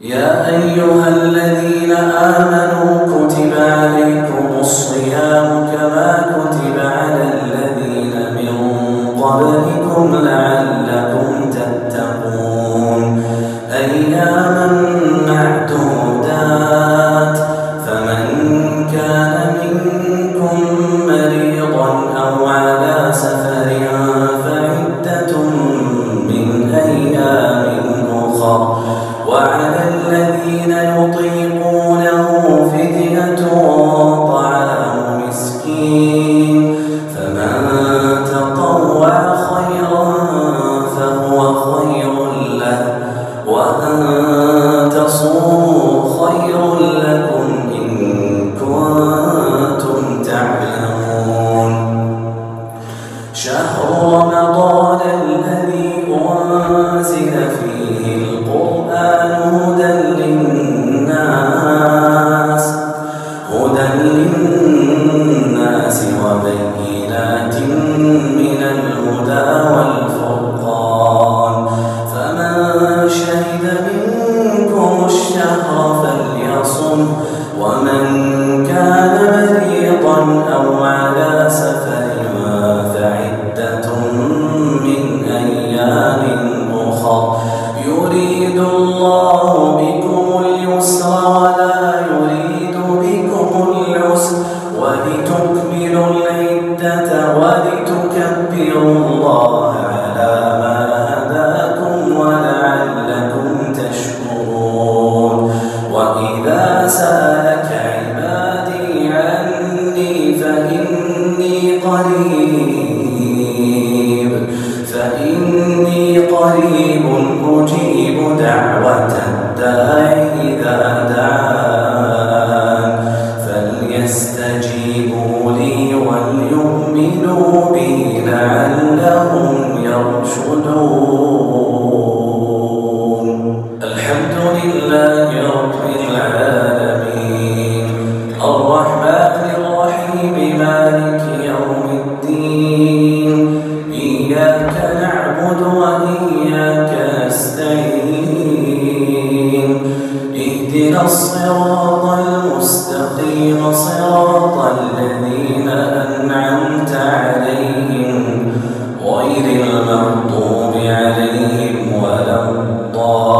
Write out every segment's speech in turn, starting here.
يا أيها الذين آمنوا كتب عليكم الصيام كما كتب على الذين من قبلكم لعلكم يطيقون ومن كان مريضا أو على سفر فعدة من أيام أخر يريد الله قريب فإني قريب أجيب دعوة الداع إذا دعان. فليستجيبوا لي وليؤمنوا بي لعلهم يرشدون. الصراط المستقيم صراط الذين أنعمت عليهم غير المغضوب عليهم ولا الضالين.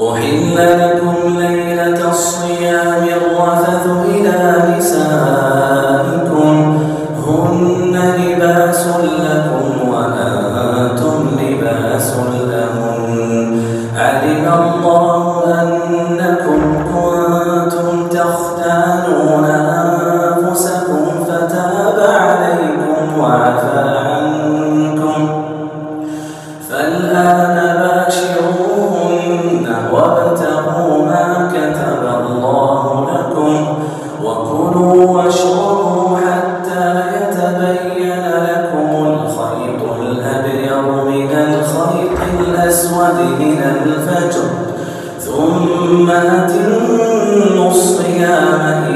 أحل لكم ليلة الصيام الرفث إلى نسائكم. هن لباس لكم الأبيض من الخيط الأسود من الفجر ثم أتم الصيام